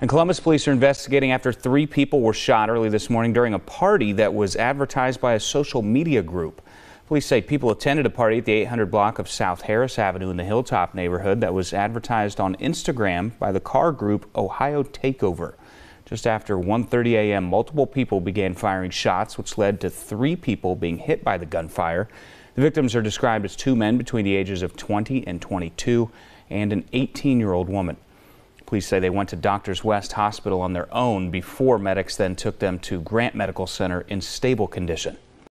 And Columbus police are investigating after three people were shot early this morning during a party that was advertised by a social media group. Police say people attended a party at the 800 block of South Harris Avenue in the Hilltop neighborhood that was advertised on Instagram by the car group Ohio Takeover. Just after 1:30 a.m., multiple people began firing shots, which led to three people being hit by the gunfire. The victims are described as two men between the ages of 20 and 22 and an 18-year-old woman. Police say they went to Doctors West Hospital on their own before medics then took them to Grant Medical Center in stable condition.